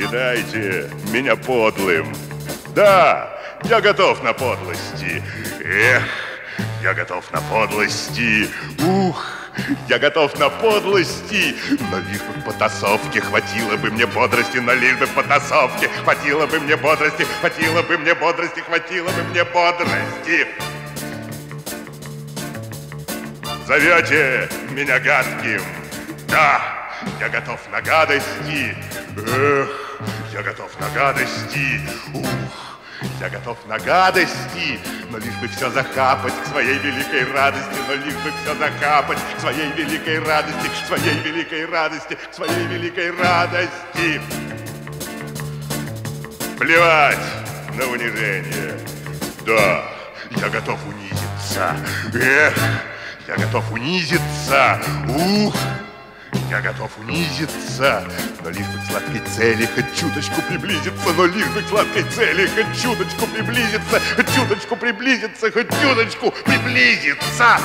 Считайте меня подлым. Да, я готов на подлости. Эх, я готов на подлости. Ух, я готов на подлости, но лишь бы потасовки хватило бы мне бодрости, но лишь бы потасовки хватило бы мне бодрости, хватило бы мне бодрости, хватило бы мне бодрости. Зовете меня гадким? Да, я готов на гадости. Эх, я готов на гадости. Ух, я готов на гадости, но лишь бы все захапать к своей великой радости, но лишь бы все захапать к своей великой радости, к своей великой радости, к своей великой радости. Плевать на унижение. Да, я готов унизиться. Эх, я готов унизиться. Ух, я готов унизиться, но лишь бы к сладкой цели хоть чуточку приблизиться, но лишь бы к сладкой цели хоть чуточку приблизиться, хоть чуточку приблизиться, хоть чуточку приблизиться.